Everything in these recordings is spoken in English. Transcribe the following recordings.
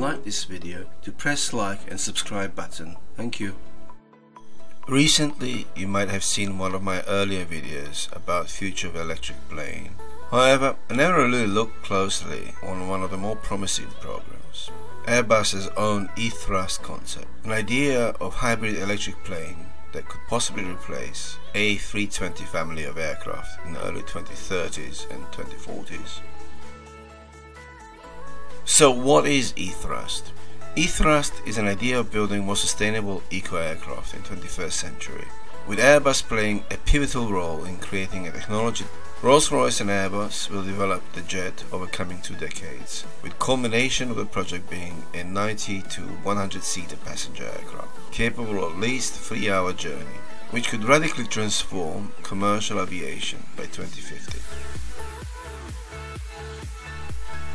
like this video to press like and subscribe button. Thank you. Recently, you might have seen one of my earlier videos about future of electric plane. However, I never really looked closely on one of the more promising programs. Airbus's own e-thrust concept, an idea of hybrid electric plane that could possibly replace A320 family of aircraft in the early 2030s and 2040s. So what is e-thrust? E-thrust is an idea of building more sustainable eco-aircraft in 21st century, with Airbus playing a pivotal role in creating a technology. Rolls-Royce and Airbus will develop the jet over coming two decades, with culmination of the project being a 90 to 100 seater passenger aircraft, capable of at least 3 hour journey, which could radically transform commercial aviation by 2050.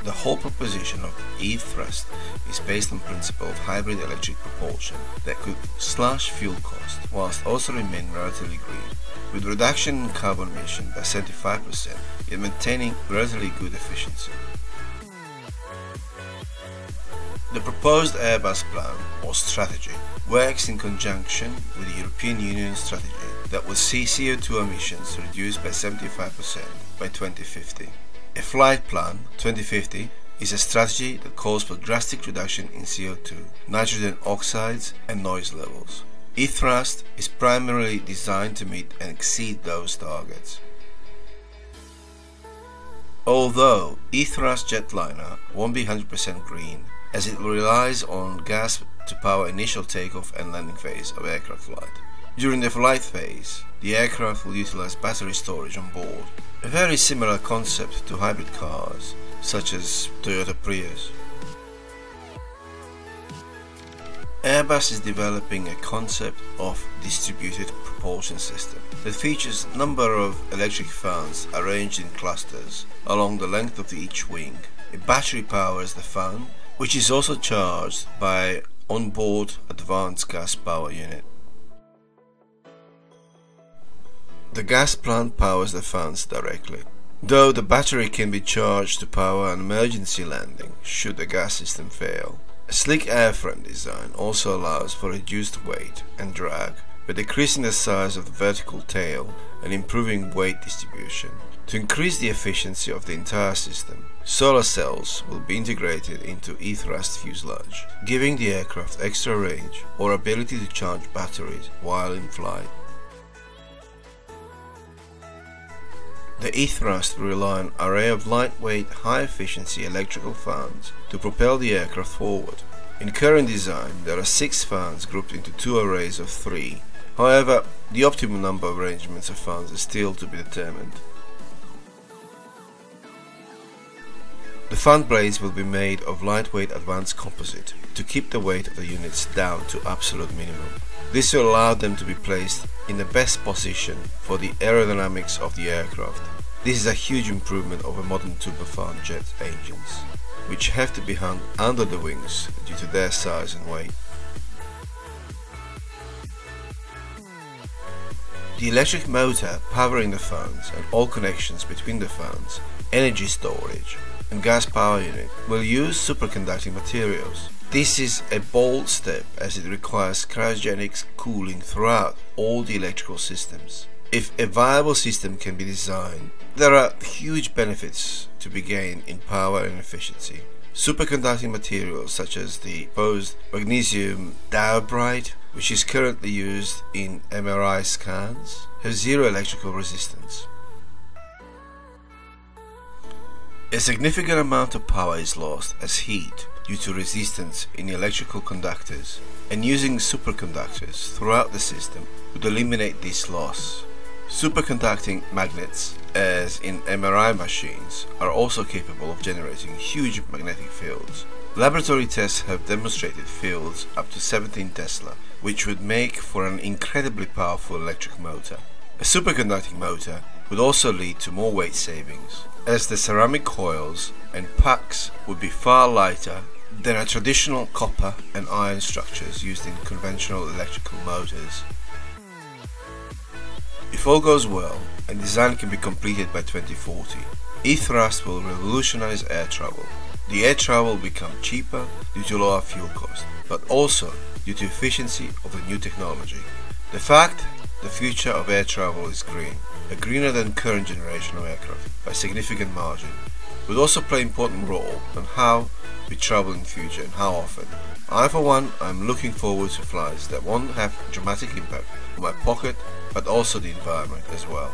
The whole proposition of e-thrust is based on principle of hybrid electric propulsion that could slash fuel cost whilst also remain relatively green, with reduction in carbon emission by 75% yet maintaining relatively good efficiency. The proposed Airbus plan or strategy works in conjunction with the European Union strategy that will see CO2 emissions reduced by 75% by 2050. A flight plan 2050 is a strategy that calls for drastic reduction in CO2, nitrogen oxides and noise levels. E-thrust is primarily designed to meet and exceed those targets. Although E-thrust jetliner won't be 100% green as it relies on gas to power initial takeoff and landing phase of aircraft flight. During the flight phase, the aircraft will utilize battery storage on board a very similar concept to hybrid cars, such as Toyota Prius. Airbus is developing a concept of distributed propulsion system that features number of electric fans arranged in clusters along the length of each wing. A battery powers the fan, which is also charged by onboard advanced gas power unit. The gas plant powers the fans directly, though the battery can be charged to power an emergency landing should the gas system fail. A slick airframe design also allows for reduced weight and drag by decreasing the size of the vertical tail and improving weight distribution. To increase the efficiency of the entire system, solar cells will be integrated into e-thrust fuselage, giving the aircraft extra range or ability to charge batteries while in flight. The E-thrust rely on an array of lightweight, high-efficiency electrical fans to propel the aircraft forward. In current design, there are six fans grouped into two arrays of three. However, the optimal number of arrangements of fans is still to be determined. The fan blades will be made of lightweight advanced composite to keep the weight of the units down to absolute minimum. This will allow them to be placed in the best position for the aerodynamics of the aircraft. This is a huge improvement over modern turbofan jet engines, which have to be hung under the wings due to their size and weight. The electric motor powering the fans and all connections between the fans, energy storage and gas power unit will use superconducting materials. This is a bold step as it requires cryogenic cooling throughout all the electrical systems. If a viable system can be designed, there are huge benefits to be gained in power and efficiency. Superconducting materials such as the proposed magnesium diboride, which is currently used in MRI scans, have zero electrical resistance. A significant amount of power is lost as heat due to resistance in electrical conductors, and using superconductors throughout the system would eliminate this loss. Superconducting magnets, as in MRI machines, are also capable of generating huge magnetic fields. Laboratory tests have demonstrated fields up to 17 Tesla, which would make for an incredibly powerful electric motor. A superconducting motor would also lead to more weight savings, as the ceramic coils and packs would be far lighter than are traditional copper and iron structures used in conventional electrical motors. If all goes well and design can be completed by 2040, E-Thrust will revolutionize air travel. the air travel will become cheaper due to lower fuel costs, but also due to efficiency of the new technology. The fact the future of air travel is green, a greener than current generation of aircraft by significant margin. Will also play important role on how we travel in future and how often. I for one am looking forward to flights that won't have dramatic impact on my pocket but also the environment as well.